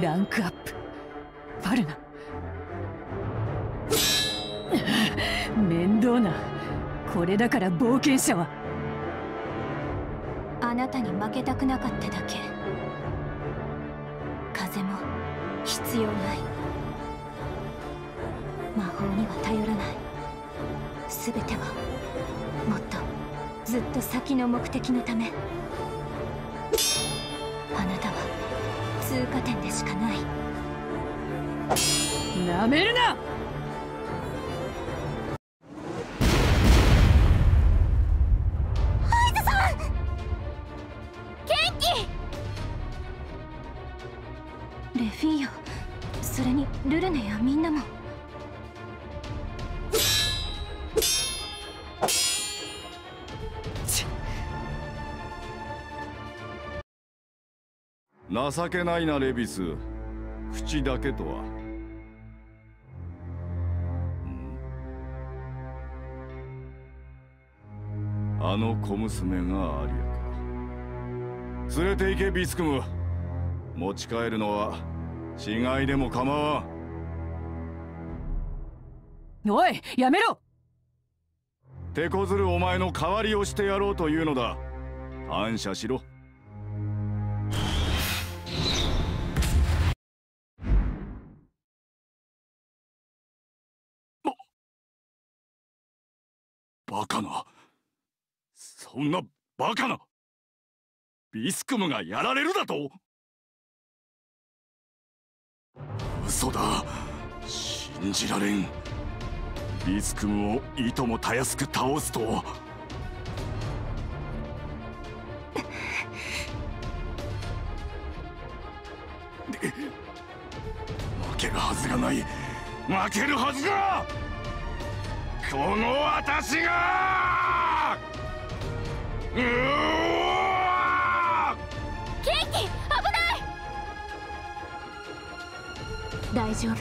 ランクアップ。ファルナ。面倒な。これだから冒険者は。あなたに負けたくなかっただけ。風も必要ない。魔法には頼らない。全てはもっとずっと先の目的のため。あなたは通過点でしかない。なめるな！情けないなレビス。口だけとは。あの小娘がアリアか連れて行けビスクム。持ち帰るのは死骸でも構わん。おいやめろ。手こずるお前の代わりをしてやろうというのだ。感謝しろカな。そんなバカな。ビスクムがやられるだと？嘘だ。信じられん。ビスクムをいともたやすく倒すとで負けるはずがない。負けるはずが！この私が！うわケンキ危ない！大丈夫。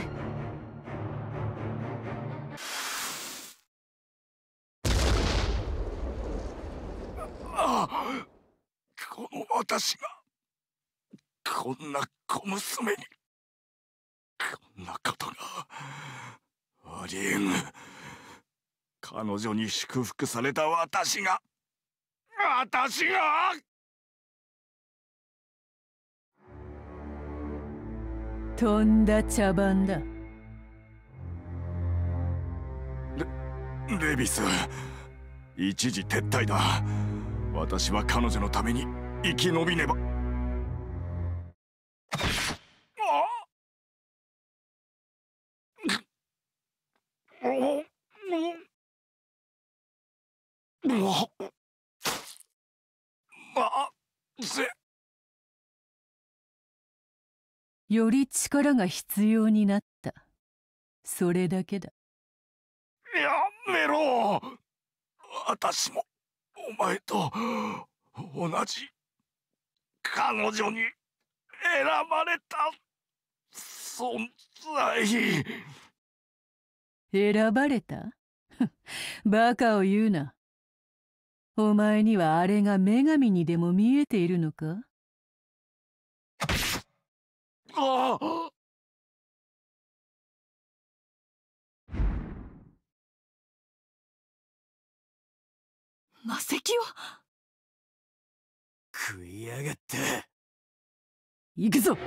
あこの私がこんな小娘にこんなことがありえん彼女に祝福された私が私が。とんだ茶番だ。レレビス一時撤退だ。私は彼女のために生き延びねばより力が必要になった。それだけだ。やめろ。私もお前と同じ彼女に選ばれた存在。選ばれた？バカを言うなお前にはあれが女神にでも見えているのか？ああ魔石は食いやがった行くぞ！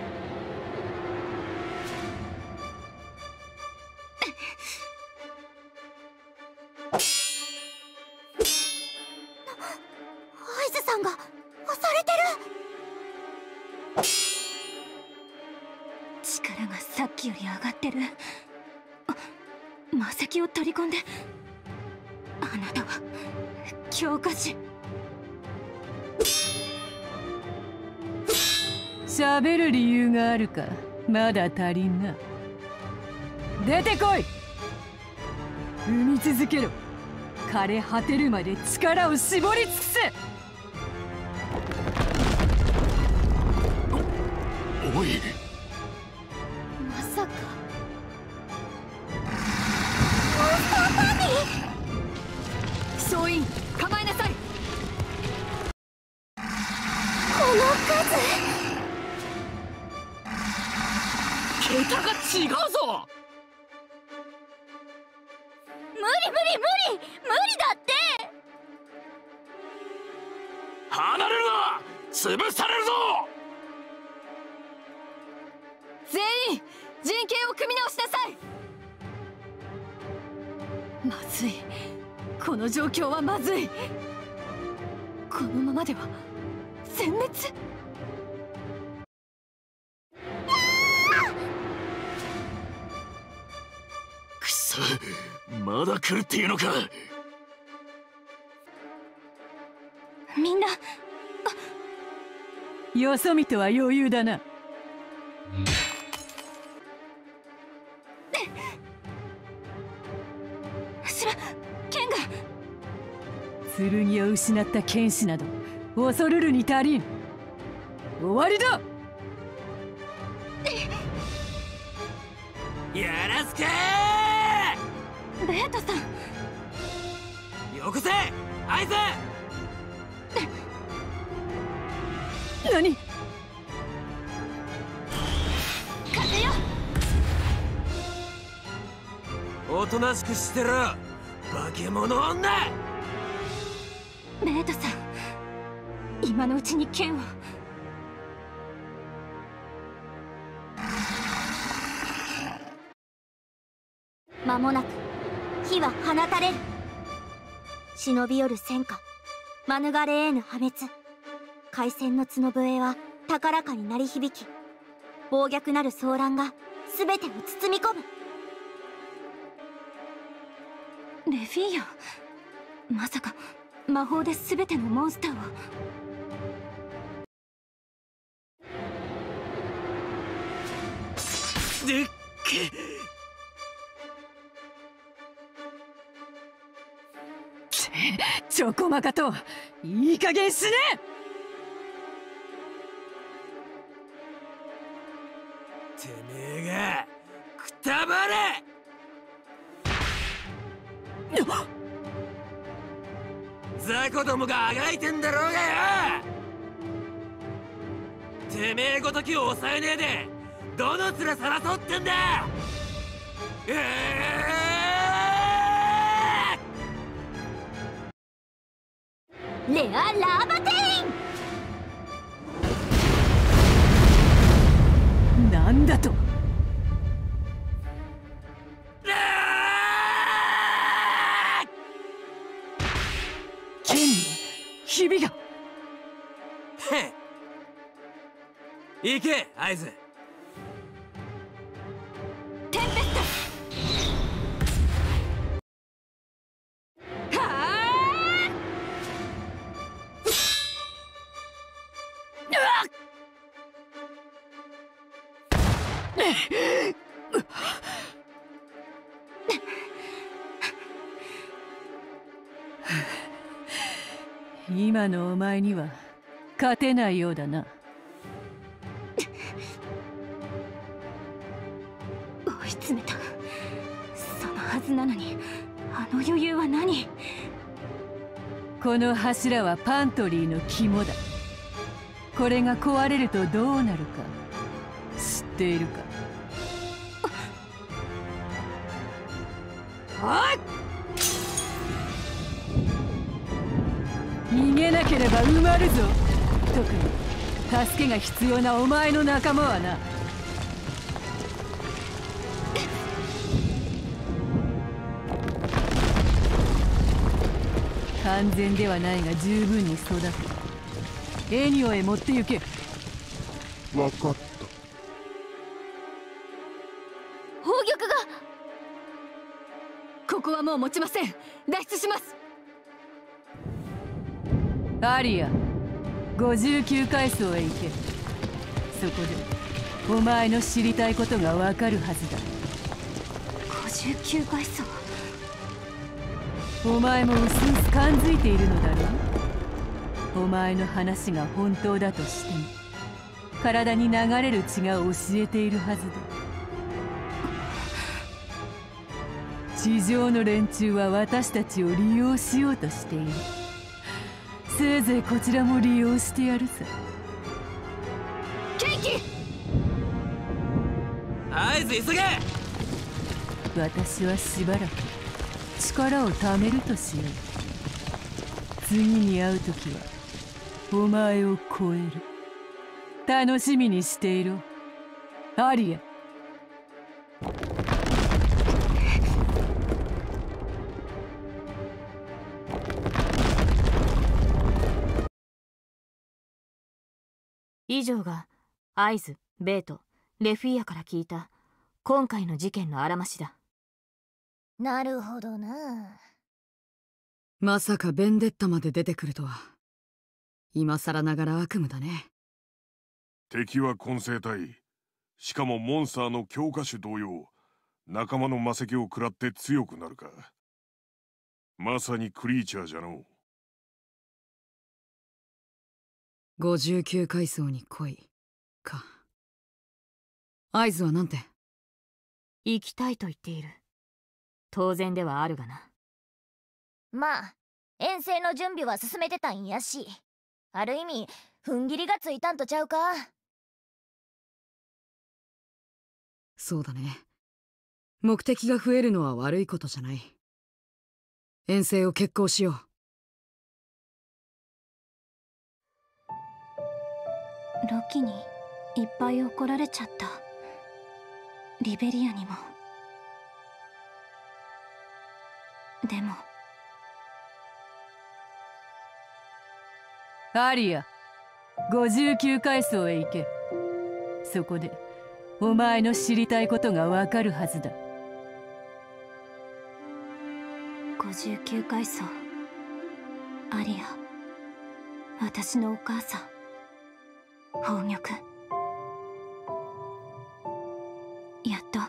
ハさんが押されてる。力がさっきより上がってる。魔石を取り込んであなたは強化師喋る理由があるかまだ足りんな。出てこい。踏み続けろ。枯れ果てるまで力を絞り尽くすおい。まさか。総員構えなさい。この数。違うぞ。無理無理無理。無理だって。離れるな。潰されるぞ全員陣形を組み直しなさい。まずい。この状況はまずい。このままでは全滅。くそまだ来るっていうのか。みんな。よそ見とは余裕だな剣が。剣を失った剣士など恐るるに足りん終わりだやらすかベータさんよこせアイズ何風よおとなしくしてろ化け物女！ベータさん今のうちに剣を。間もなく火は放たれる。忍び寄る戦火免れ得ぬ破滅。海戦の角笛は高らかに鳴り響き暴虐なる騒乱が全てを包み込むレフィーヤまさか魔法で全てのモンスターを。でっちょこまかといい加減しね。もがあがいてんだろうがよ。てめえごときを抑えねえでどの面さらそうってんだ。えレア・ラーバテイン。なんだと？ひびが。へっ行けアイ今のお前には勝てないようだな。追い詰めた。そのはずなのにあの余裕は何？この柱はパントリーの肝だ。これが壊れるとどうなるか知っているか？逃げなければ埋まるぞ。特に助けが必要なお前の仲間はな。完全ではないが十分に育て。エニオへ持って行け。分かった。宝玉が。ここはもう持ちません。脱出しますアリア59階層へ行け。そこでお前の知りたいことがわかるはずだ。59階層？お前もうすうす感づいているのだろう？お前の話が本当だとしても体に流れる血が教えているはずだ。地上の連中は私たちを利用しようとしているせいぜいこちらも利用してやるさ。ケイキ！合図急げ！私はしばらく力を貯めるとしよう。次に会う時はお前を超える。楽しみにしていろ。アリア以上がアイズベートレフィアから聞いた今回の事件のあらましだ。なるほどな。まさかベンデッタまで出てくるとは。今更ながら悪夢だね。敵は混成体。しかもモンスターの強化種同様仲間の魔石を食らって強くなるか。まさにクリーチャーじゃの59階層に来いか。合図はなんて？行きたいと言っている。当然ではあるがな。まあ遠征の準備は進めてたんやし。ある意味踏ん切りがついたんとちゃうか。そうだね。目的が増えるのは悪いことじゃない。遠征を決行しようロキにいっぱい怒られちゃった。リベリアにも。でも。アリア59階層へ行け。そこでお前の知りたいことがわかるはずだ。59階層アリア私のお母さん宝玉やっと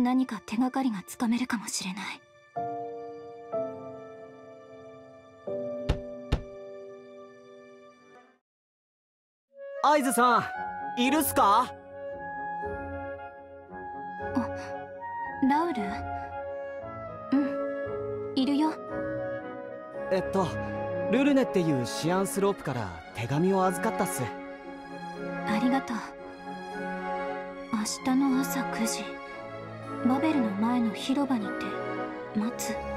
何か手がかりがつかめるかもしれない。アイズさんいるっすか？ラウル？うんいるよ。えっとルルネっていうシアンスロープから手紙を預かったっすありがとう。明日の朝9時バベルの前の広場にて待つ。